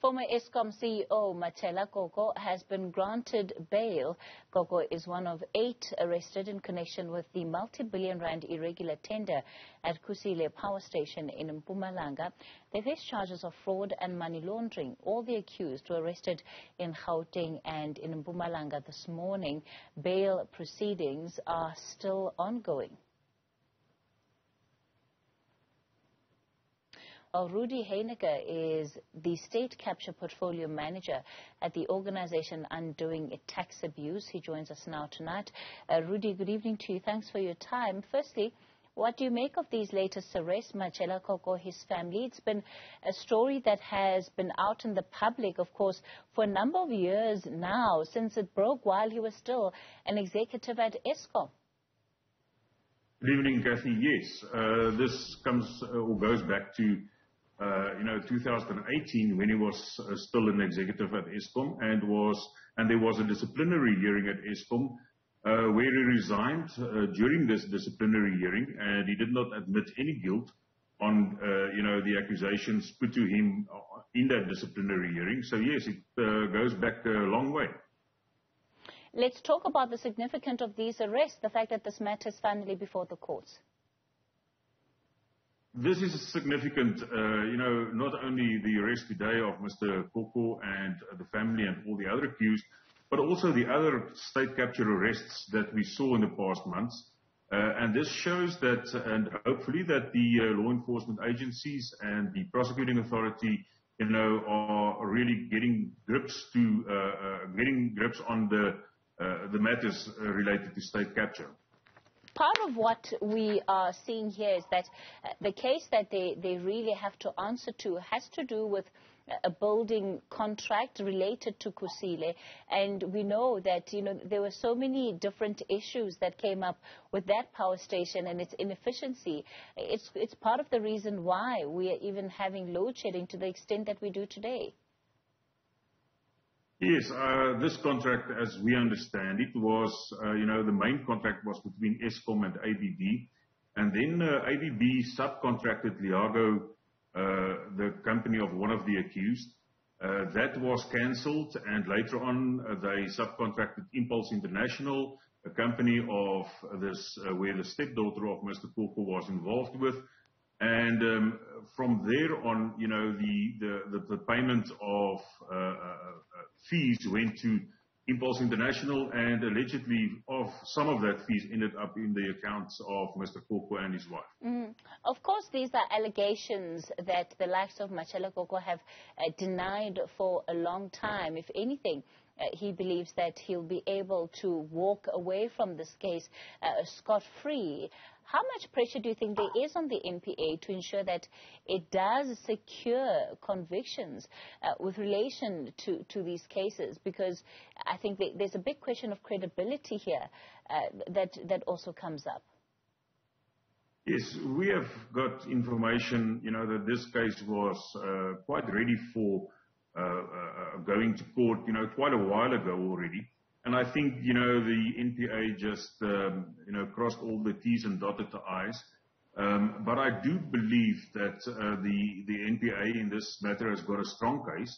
Former Eskom CEO Matshela Koko has been granted bail. Koko is one of eight arrested in connection with the multi-billion rand irregular tender at Kusile Power Station in Mpumalanga. They face charges of fraud and money laundering. All the accused were arrested in Gauteng and in Mpumalanga this morning. Bail proceedings are still ongoing. Well, Rudie Heyneke is the state capture portfolio manager at the organization Undoing Tax Abuse. He joins us now tonight. Uh, Rudie, good evening to you. Thanks for your time. Firstly, what do you make of these latest arrests, Matshela Koko, his family? It's been a story that has been out in the public, of course, for a number of years now, since it broke while he was still an executive at Eskom. Good evening, Kathy. Yes, uh, this comes uh, or goes back to Uh, 2018 when he was uh, still an executive at was, and there was a disciplinary hearing at Eskom uh, where he resigned uh, during this disciplinary hearing and he did not admit any guilt on, uh, you know, the accusations put to him in that disciplinary hearing. So yes, it goes back a long way. Let's talk about the significance of these arrests, the fact that this matter is finally before the courts. This is significant, uh, you know, not only the arrest today of Mr. Koko and the family and all the other accused, but also the other state capture arrests that we saw in the past months. Uh, and this shows that, and hopefully that the uh, law enforcement agencies and the prosecuting authority, you know, are really getting grips to, getting grips on the, the matters related to state capture part of what we are seeing here is that uh, the case that they, they really have to answer to has to do with a building contract related to Kusile. And we know that, you know, there were so many different issues that came up with that power station and its inefficiency. It's, it's part of the reason why we are even having load shedding to the extent that we do today. Yes. Uh, this contract, as we understand it, was, uh, you know, the main contract was between Eskom and ABB. and Then uh, ABB subcontracted Liago, the company of one of the accused. That was canceled, and later on, they subcontracted Impulse International, a company of this, where the stepdaughter of Mr. Koko was involved with. From there on, you know, the payment of fees went to Impulse International, and allegedly of some of that fees ended up in the accounts of Mr. Koko and his wife. Mm. Of course, these are allegations that the likes of Matshela Koko have uh, denied for a long time. If anything, uh, he believes that he'll be able to walk away from this case uh, scot-free. How much pressure do you think there is on the NPA to ensure that it does secure convictions uh, with relation to, to these cases? Because I think there's a big question of credibility here uh, that, that also comes up. Yes, we have got information, you know, that this case was uh, quite ready for uh, uh, going to court, you know, quite a while ago already. And I think, you know, the NPA just, um, you know, crossed all the T's and dotted the I's. Um, but I do believe that uh, the the NPA in this matter has got a strong case.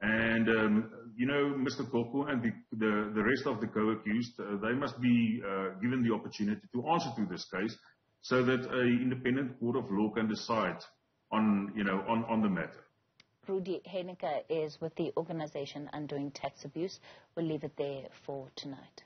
And, um, you know, Mr. Koko and the, the, rest of the co-accused, uh, they must be uh, given the opportunity to answer to this case so that an independent court of law can decide on, you know, on, on the matter. Rudie Heyneke is with the organization Undoing Tax Abuse. We'll leave it there for tonight.